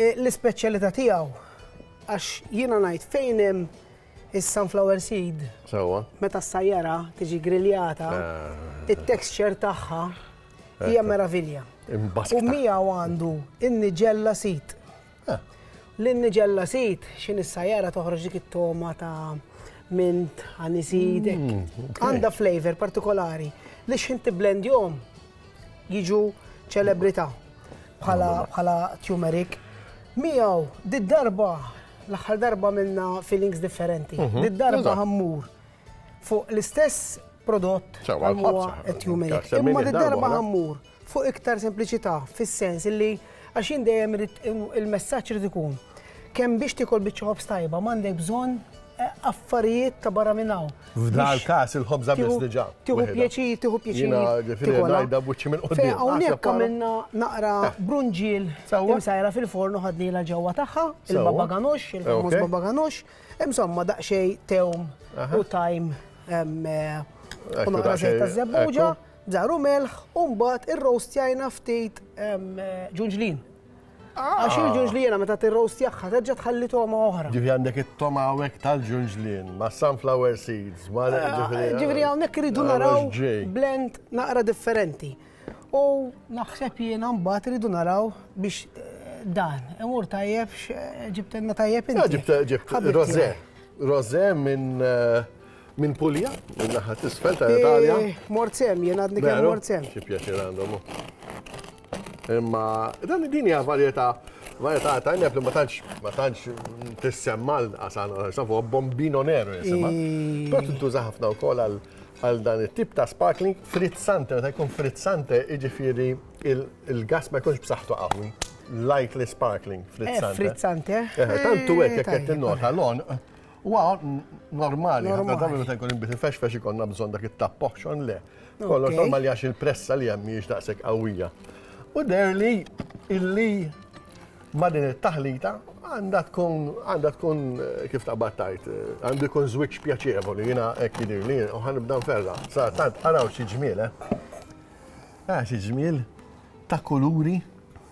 L-ispeċjalità tiegħu għax jiena ngħid fejn hemm is-sunflower seed, meta ssajjarha tiġi griljata, it-texture tagħha hija meravilja. U miegħu għandu n-nigella seed. Li n-nigella seed xi nissajjarha toħroġ dik it-togħma ta' mint, aniseed. Għandha flavor partikolari li x'ħin tiblendjhom. jiġu ċelebrità bħala bħala tumeric. Miegħu did-darba l-aħħar darba minna feelings differenti. Mhm. Did-darba ħammur fuq l-istess prodott għal tumeric. Imma did-darba ħammur fuq iktar sempliċità fis-sens illi Għax jien dejjem irid il-messaġġ irid ikun kemm biex tiekol biċċa ħobż tajba m'għandek bżonn affarijiet ta' barra minn hawn. F'dan il-każ il-ħobża biss diġà. Tieħu pjaċir, tieħu pjaċir. Jiena ġifieri ngħidha b'wiċċi minn quddiem. Hawnhekk għamilna naqra brunġiel imsajra fil-forn u ħadnielha ġewwa tagħha, il-baba ganux, il-famuż baba ganux, insomma daqsxejn tewm u tajm u naqra żejt ta' żebbuġa. Żahar u melħ u mbagħad irrowstjajna ftit ġunġlin. Ah. Għax il-ġunġliena meta tirrowstjahha terġa' tħalli toma oħra. Ġifieri għandek it-toma hawnhekk tal-ġunġlien ma' sunflower seeds. Ah, ġifieri hawnhekk iridu naraw blend naqra differenti. U naħseb jiena mbagħad iridu naraw biex eh, dan imur tajjeb eh, ġibtenna tajjeb inti. Ġibt ġibt rosé. Rosé minn eh, Minn Puglia, minn naħa tisfel ta' Italja. Eh, mort sem, jien għadni kemm mort sem. Xi pjaċir għandhom. Imma dan din hija varjetà varjetà ta' injab li ma tantx ma tantx tissemma l-qasan safu bombino nero jisimha. Però tintuża ħafna wkoll għal għal dan it-tip ta' sparkling frizzante, meta jkun frizzante iġifieri il-gas ma jkunx b'saħħtu qawwi. Lightly sparkling, frizzante. Eh, frizzante. Eh, tantu hekk jekk qed tinnota l-on Huwa normali, ħafna drabi meta jkun inbit infexfex ikonna bżonn dak it-tap poħxon le. Kollox normali għax il-pressa li hemm mhijiex daqshekk qawwija. U derli illi ma' din it-taħlita għandha tkun għandha tkun eh, kif ta' battajt, eh, għandu jkun żwieġ pjaċevoli jiena hekk jidirli u ħanibda nferra. Sa tant araw xi ġmiel, eh? Ah, xi ġmiel ta' kuluri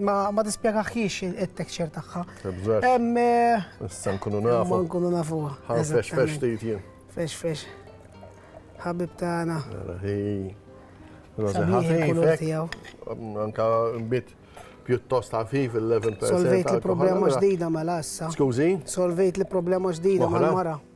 ma dispjegaħħiex it-texture tagħha. Issa nkunu nafu. Nkunu nafu. Ħafex fex tgħid jien. Fex fex. Ħabib tagħna. Anka mbit pjuttost ħafif il-11%. Solvejt il-problema ġdida mela issa. Skużi? Solvejt il-problema ġdida mal-mara.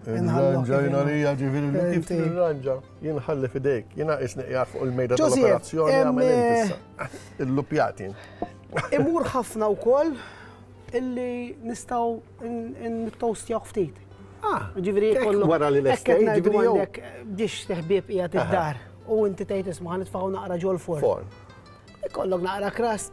Ġajna li ġifiri li kif tirranġa, jien ħalli fidejk, jina isni jgħak fuq il-mejda tal-operazzjoni għamil intissa. Eh, Il-lupjati. Imur ħafna u koll illi nistaw n-toast jaw ftit. Ah, ġifiri kollu. Wara li l-estek, ġifiri jow. Biex teħbib ija t-dar. U inti tajt isma ħan nitfaw naqra ġol forn. Ikollok naqra krast,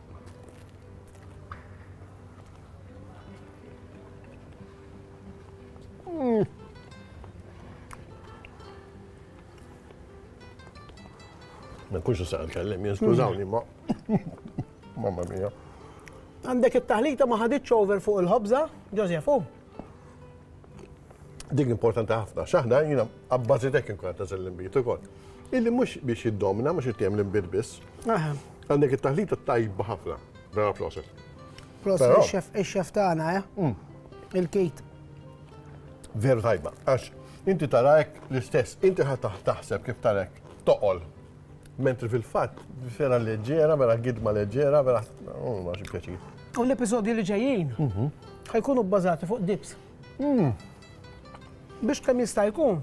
Ma nkunx sa' nkellem, jien skużawni, ma. Mamma mia. Għandek it-taħlita ma ħaditx over fuq il-ħobza, Ġosef, u? Dik importanti ħafna, xaħna jina għabbażi tek inkun ta' l-imbit ukoll. Illi mhux biex jiddomina, mhux qed jagħmel imbit biss. Għandek it-taħlita tajba ħafna, vera proset. Proset ix-xef tagħna, eh? Mm. Il-kit. Veru tajba, għax inti tarajk l-istess, inti ħadd taħseb kif tarek toqol Mentri fil-fatt, vera leġġera, vera gidma leġġera, vera oh, ma xi pjaċir. U l-episodji li ġejjin mhm. ħajkunu bbażati fuq dips. Mm. Biex kemm jista' jkun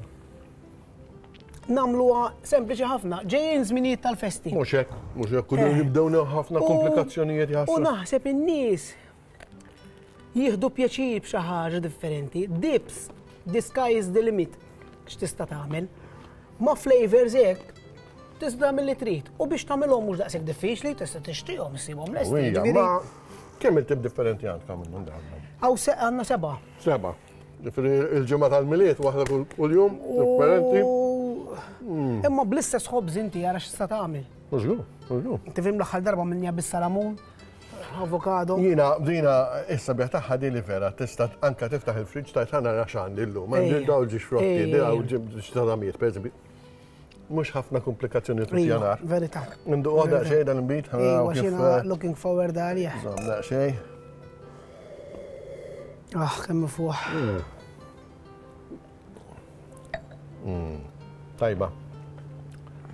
namluha sempliċi ħafna, ġejjin żminijiet tal-festi. Mhux hekk, mhux hekk, kull eh. jibdew ħafna komplikazzjonijiet jaħseb. U naħseb in-nies Jieħdu pjaċir b'xi ħaġa differenti. Dips, the sky is the limit. X'tista' tagħmel? Ma' flavors hekk tista' tagħmel li trid. U biex tagħmilhom mhux daqshekk diffiċli, tista' tixtihom issibhom lesti. Jiġifieri kemm il-tip differenti għandka minnhom daħna? Aw se għandna seba'. Seba'. Jiġifieri il-ġimgħa tal-miliet waħda kuljum differenti. Hmm. Imma bl-istess ħobż inti għara x'tista' tagħmel. Mhux gu, mhux gu. Tifhem l-aħħar darba minnija bis-salamun? avokado. Jina, dina, issa biħ taħħa di li vera, tista anka tiftaħ il-fridġ ta' tħana raxan dillu, ma nġil daw ġi xrotti, di għaw ġib xtadamiet, per eżempju. Mux ħafna komplikazzjoni t janar. Iva, verita. Ndu għoda xej dan bit, ħana iva, kif. Eh, looking forward għalija. Zamda xej. Ah, kemmu fuħ. Hmm. Mm. Tajba.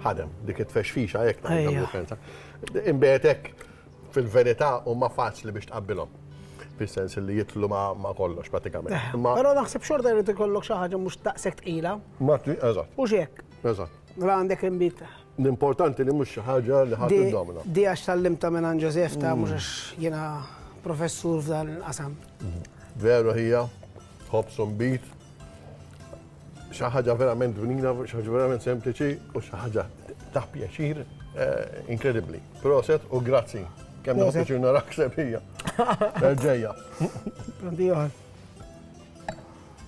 Ħadem, dik it-tfexfixa jek ta' Imbetek fil-verità u ma faċli biex tqabbilhom. Fis-sens li jitlu ma kollox pratikament. Eh, però naħseb xorta jrid ikollok xi ħaġa mhux daqshekk tqila. Ma eżatt. U x'hekk. Eżatt. La għandek imbit. L-importanti li mhux xi ħaġa li ħadd domina. Di għax tal-limta minn Anġa Zefta mm. mhux għax jiena professur f'dan il-qasam. Mm. Veru hija Hobson Beat, xi ħaġa verament dvnina, xi ħaġa verament sempliċi u xi ħaġa ta' pjaċir eh, inkredibbli. Proset u grazzi. Kemm nħu pjaċir narak sebija. Erġeja.